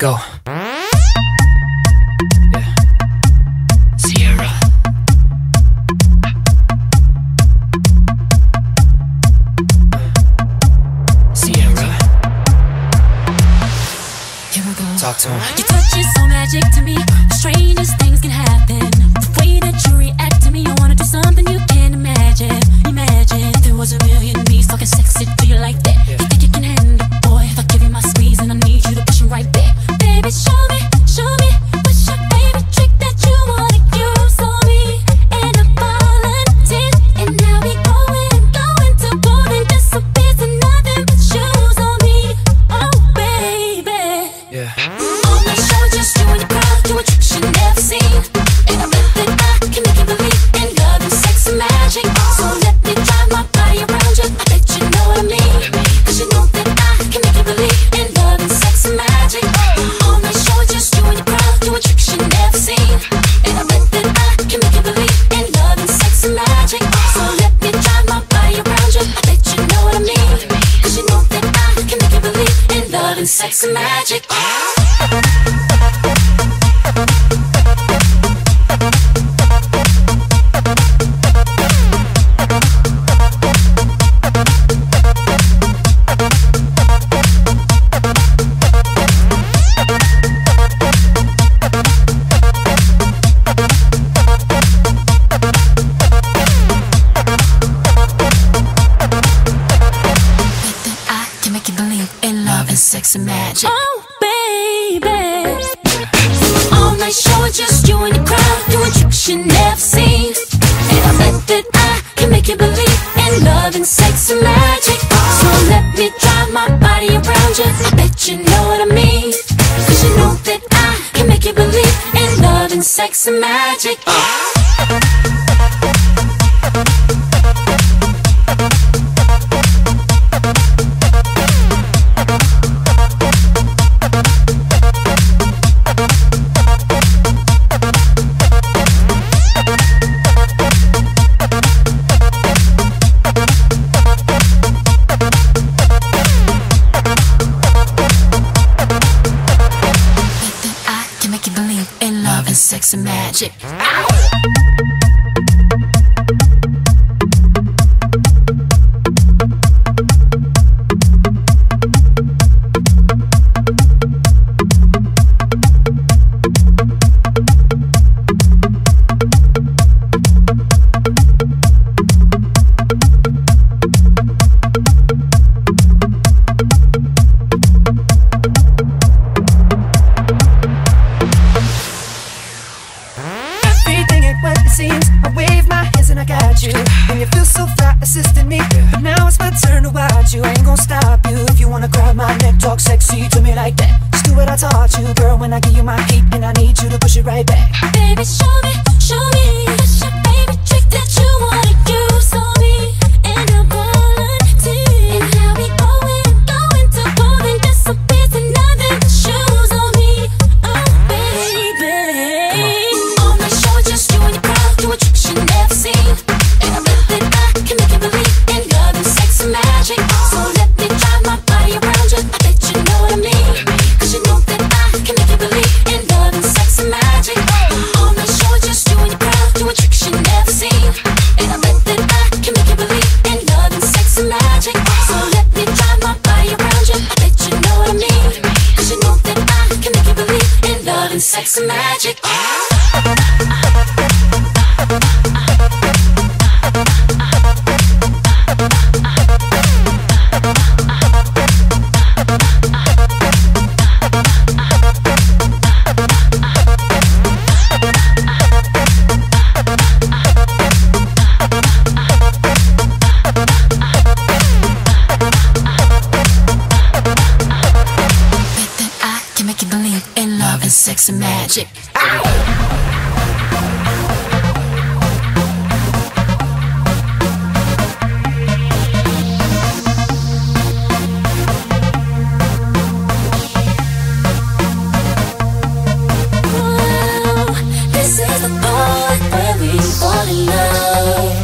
Go. Yeah. Ciara. Ciara. Here we go. Talk to him. Your touch is so magic to me. The strangest things can happen. The way that you react to me, I wanna do something you can't imagine. Imagine if there was a million me talking sexy to you like that. You think you can handle, and sex and magic. Love and magic. Oh, baby. All night show, just you and your crowd doing tricks you never seen. And I bet that I can make you believe in love and sex and magic. So let me drive my body around you. I bet you know what I mean. Cause you know that I can make you believe in love and sex and magic. Uh. I wave my hands and I got you. And you feel so fly assisting me. But now it's my turn to watch you. I ain't gonna stop you. If you wanna grab my neck, talk sexy to me like that. Just do what I taught you, girl. When I give you my heat, and I need you to push it right back. Baby, show me sex and magic in love.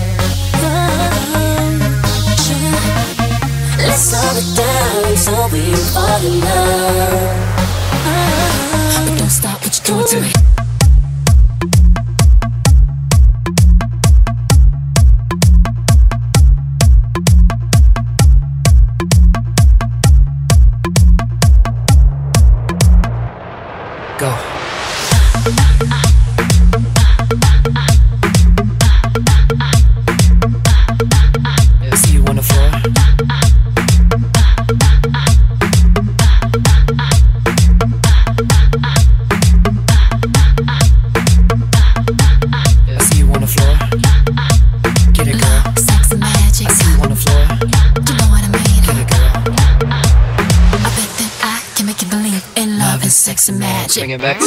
Let's slow it down so we fall in love. Take Bring it back.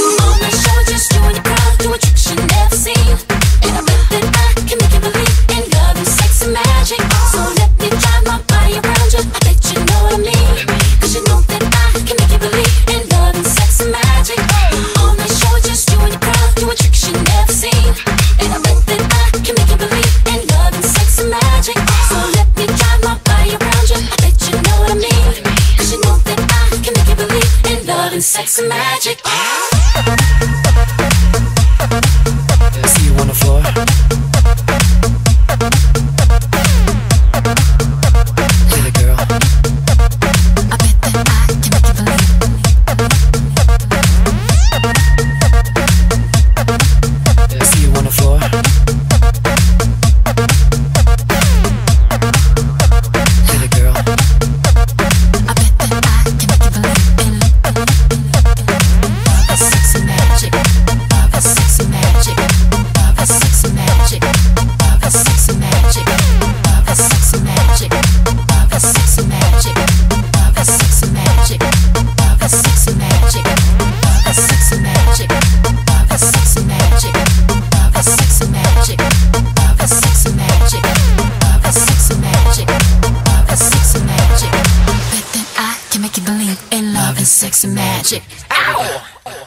Magic. Ow!